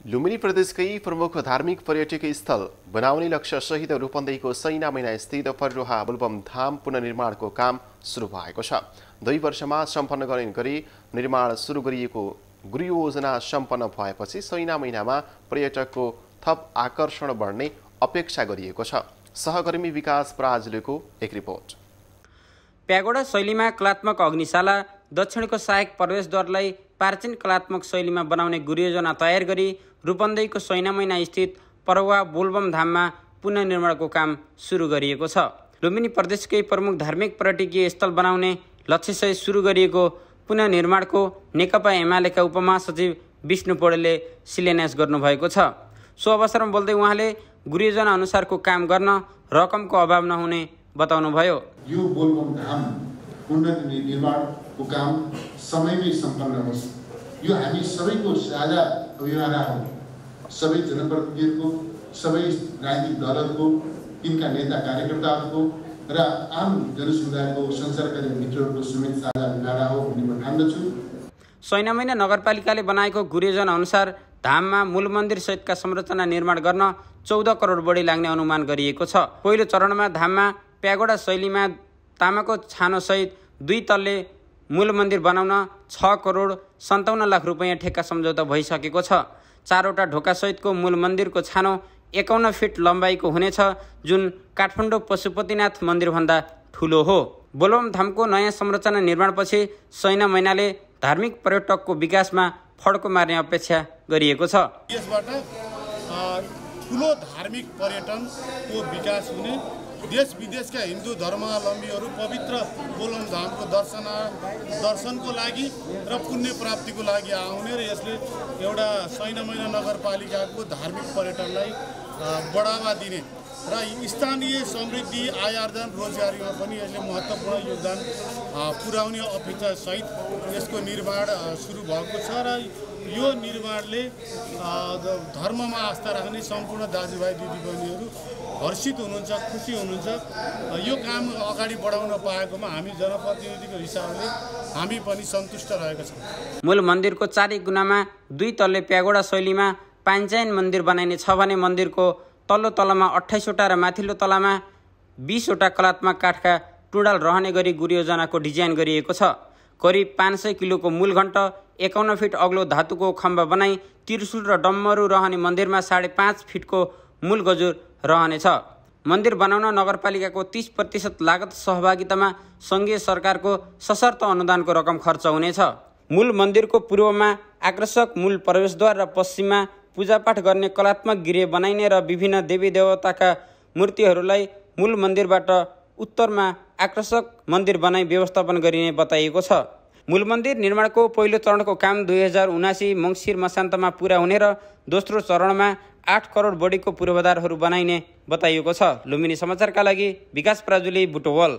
लुम्बिनी प्रदेशकै प्रमुख धार्मिक पर्यटकीय स्थल बनाउने लक्ष्यसहित रूपन्देहीको सैना महिना स्थित फर्रोहा बुलबम धाम पुनर्निर्माणको काम सुरु भएको छ। दुई वर्षमा सम्पन्न गर्ने गरी निर्माण सुरु गरिएको गृह योजना सम्पन्न भएपछि सैना महिनामा पर्यटकको थप आकर्षण बढ्ने अपेक्षा गरिएको छ। सहकर्मी विकास पराजुलीको एक रिपोर्ट। प्यागोडा शैलीमा कलात्मक अग्निशाला दक्षिणको सहायक प्रवेशद्वारलाई प्राचीन कलात्मक शैलीमा बनाउने गुरुयोजना तयार गरी रूपन्देहीको सैना महिना स्थित परवा बोलबम धाममा पुनर्निर्माणको काम सुरु गरिएको छ। लुम्बिनी प्रदेशकै प्रमुख धार्मिक पर्यटकीय स्थल बनाउने लक्ष्यसहित सुरु गरिएको पुनर्निर्माणको नेकपा एमालेका उपमहासचिव विष्णु पौडेलले शिलान्यास गर्नुभएको छ। सो अवसरमा बोल्दै उहाँले गुरुयोजना अनुसारको काम गर्न रकमको अभाव नहुने बताउनुभयो। यो बोलबम धाम पुनर्निर्माणको काम समयमै सम्पन्न होस् यो हामी सबैको साझा अभियाना हो। सबै जनप्रतिनिधिहरूको सबै राजनीतिक दलहरूको तिनका नेता कार्यकर्ताहरूको र आम जनसमुदायको संसारका मित्रहरूको समेत साझा अभियाना हो भन्ने म ठान्दछु। सैनामैना नगरपालिकाले बनाएको गुरुयोजना अनुसार धाममा मूल मन्दिर सहितका संरचना निर्माण गर्न चौध करोड बढी लाग्ने अनुमान गरिएको छ। पहिलो चरणमा धाममा प्यागोडा शैलीमा तामाको छानोसहित दुई तल्ले मूल मन्दिर बनाउन छ करोड सन्ताउन्न लाख रुपियाँ ठेक्का सम्झौता भइसकेको छ। चारवटा ढोकासहितको मूल मन्दिरको छानो एकाउन्न फिट लम्बाइको हुनेछ जुन काठमाडौँ पशुपतिनाथ मन्दिरभन्दा ठुलो हो। बोलबम धामको नयाँ संरचना निर्माणपछि सैना महिनाले धार्मिक पर्यटकको विकासमा फड्को मार्ने अपेक्षा गरिएको छ। ठुलो धार्मिक पर्यटनको विकास हुने देश विदेशका हिन्दू धर्मावलम्बीहरू पवित्र बोलम धामको दर्शन दर्शनको लागि र पुण्य प्राप्तिको लागि आउने र यसले एउटा सैना नगरपालिकाको धार्मिक पर्यटनलाई बढावा दिने र स्थानीय समृद्धि आय आर्जन रोजगारीमा पनि यसले महत्त्वपूर्ण योगदान पुर्याउने अपेक्षा सहित यसको निर्माण सुरु भएको छ र यो निर्माणले धर्ममा आस्था राख्ने सम्पूर्ण दाजुभाइ दिदीबहिनीहरू हर्षित हुनुहुन्छ खुसी हुनुहुन्छ। यो काम अगाडि बढाउन पाएकोमा हामी जनप्रतिनिधिको हिसाबले हामी पनि सन्तुष्ट रहेका छौँ। मूल मन्दिरको चारै गुनामा दुई तल्ले प्यागोडा शैलीमा पाञ्चायन मन्दिर बनाइने छ भने मन्दिरको तल्लो तलामा अठाइसवटा र माथिल्लो तलामा बिसवटा कलात्मक काठका टुडाल रहने गरी गुरुयोजनाको डिजाइन गरिएको छ। करिब पाँच सय किलोको मूल घण्ट एकाउन्न फिट अग्लो धातुको खम्बा बनाई त्रिशुल र डम्मरू रहने मन्दिरमा साढे पाँच फिटको मूल गजुर रहनेछ। मन्दिर बनाउन नगरपालिकाको तिस प्रतिशत लागत सहभागितामा सङ्घीय सरकारको सशर्त अनुदानको रकम खर्च हुनेछ। मूल मन्दिरको पूर्वमा आकर्षक मूल प्रवेशद्वार र पश्चिममा पूजापाठ गर्ने कलात्मक गृह बनाइने र विभिन्न देवी देवताका मूर्तिहरूलाई मूल मन्दिरबाट उत्तरमा आकर्षक मन्दिर बनाई व्यवस्थापन गरिने बताइएको छ। मूल मन्दिर निर्माणको पहिलो चरणको काम दुई हजार उनासी मङ्सिर मसान्तमा पुरा हुने र दोस्रो चरणमा आठ करोड बढीको पूर्वाधारहरू बनाइने बताइएको छ। लुम्बिनी समाचारका लागि विकास प्राजुली बुटोवल।